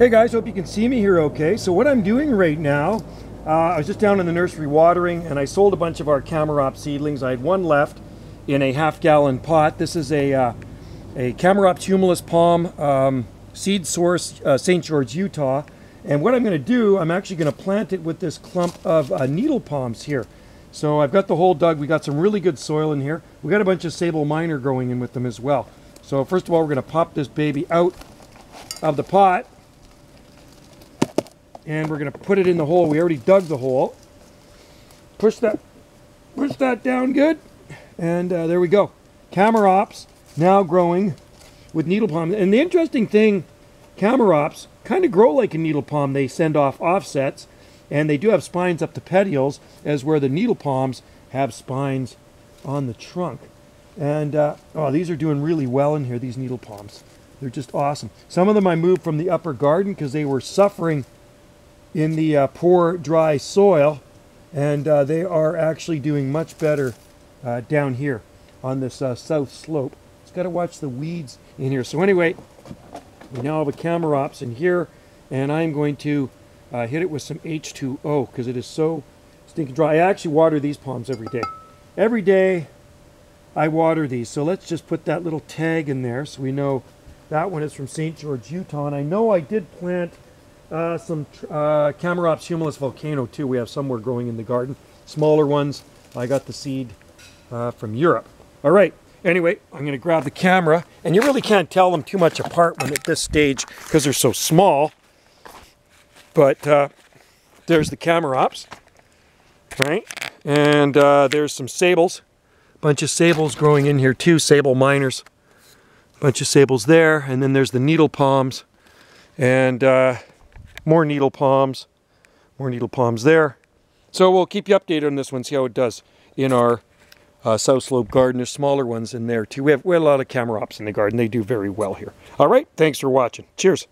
Hey guys, hope you can see me here okay. So what I'm doing right now, uh, I was just down in the nursery watering and I sold a bunch of our Chamaerops seedlings. I had one left in a half gallon pot. This is a, uh, a Chamaerops humilis palm um, seed source, uh, St. George, Utah. And what I'm going to do, I'm actually going to plant it with this clump of uh, needle palms here. So I've got the hole dug. We got some really good soil in here. We got a bunch of Sabal minor growing in with them as well. So first of all, we're going to pop this baby out of the pot and we're going to put it in the hole. We already dug the hole. Push that, push that down good, and uh, there we go. Chamaerops now growing with needle palm. And the interesting thing, Chamaerops kind of grow like a needle palm. They send off offsets, and they do have spines up the petioles, as where the needle palms have spines on the trunk. And uh, oh, these are doing really well in here. These needle palms, they're just awesome. Some of them I moved from the upper garden because they were suffering in the uh, poor, dry soil, and uh, they are actually doing much better uh, down here on this uh, south slope. It's got to watch the weeds in here. So anyway, we now have a Chamaerops in here, and I'm going to uh, hit it with some H2O because it is so stinking dry. I actually water these palms every day. Every day I water these. So let's just put that little tag in there so we know that one is from St. George, Utah. And I know I did plant uh, some uh, Chamaerops humilis Vulcano too. We have somewhere growing in the garden. Smaller ones. I got the seed uh, from Europe. All right. Anyway, I'm going to grab the camera, and you really can't tell them too much apart when at this stage because they're so small. But uh, there's the Chamaerops, right? And uh, there's some sabals, bunch of sabals growing in here too, Sabal minors. Bunch of sabals there, and then there's the needle palms, and uh, more needle palms, more needle palms there. So we'll keep you updated on this one, see how it does in our uh, South Slope garden. There's smaller ones in there too. We have, we have a lot of Chamaerops in the garden. They do very well here. All right, thanks for watching. Cheers.